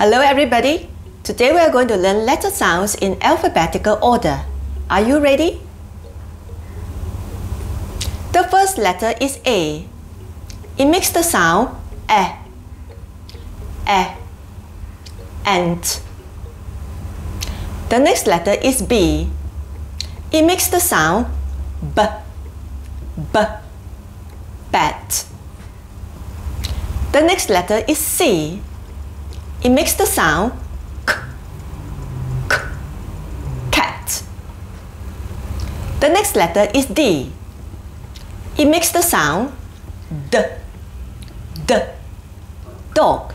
Hello everybody. Today we are going to learn letter sounds in alphabetical order. Are you ready? The first letter is A. It makes the sound A. A. Ant. The next letter is B. It makes the sound B. B. Bat. The next letter is C. It makes the sound K. K. Cat. The next letter is D. It makes the sound D. D. Dog.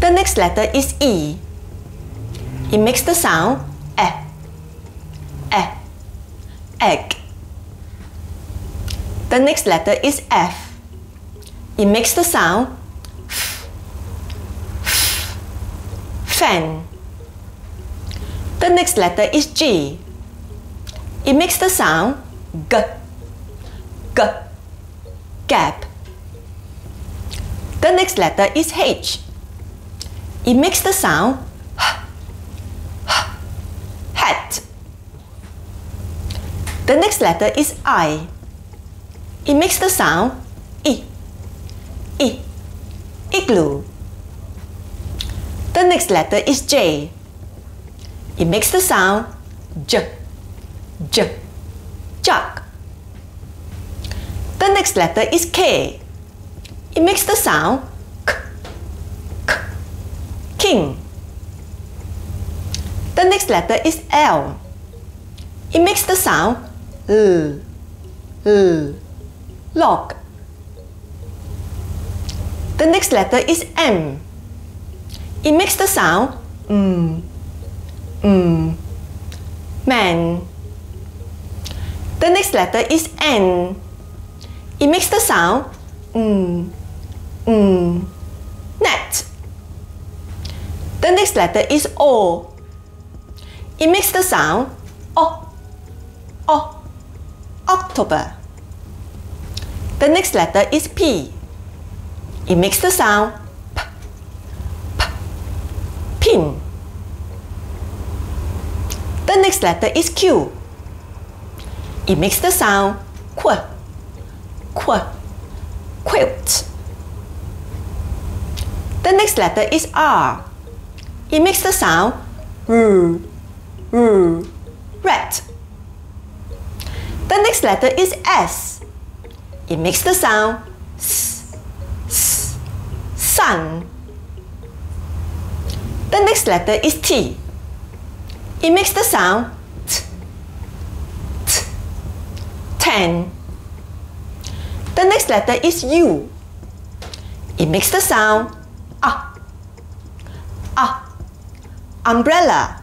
The next letter is E. It makes the sound E. E. Egg. The next letter is F. It makes the sound f, f, fan. The next letter is G. It makes the sound g, g, gap. The next letter is H. It makes the sound h, h, hat. The next letter is I. It makes the sound I, I, igloo. The next letter is J. It makes the sound J, J, jug. The next letter is K. It makes the sound K, K, king. The next letter is L. It makes the sound L, L, log. The next letter is M. It makes the sound mm, mm, man. The next letter is N. It makes the sound mm, mm, net. The next letter is O. It makes the sound O, O, October. The next letter is P. It makes the sound The next letter is Q. It makes the sound Qu, Qu, quilt. The next letter is R. It makes the sound R, R, rat. The next letter is S. It makes the sound S, S, sun. The next letter is T. It makes the sound T, T, ten. The next letter is U. It makes the sound Ah, Ah, umbrella.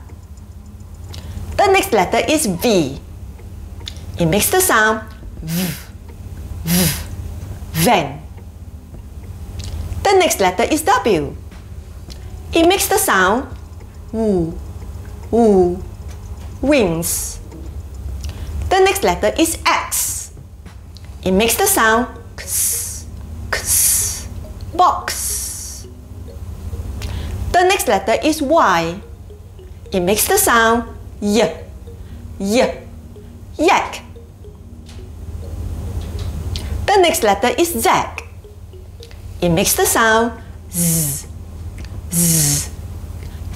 The next letter is V. It makes the sound V, V, van. The next letter is W. It makes the sound woo, woo, wings. The next letter is X. It makes the sound x, x, box. The next letter is Y. It makes the sound y, y, yak. The next letter is Z. It makes the sound z, z,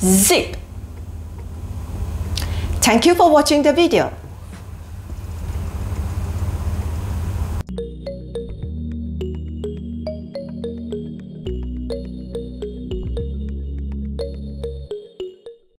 zip. Thank you for watching the video.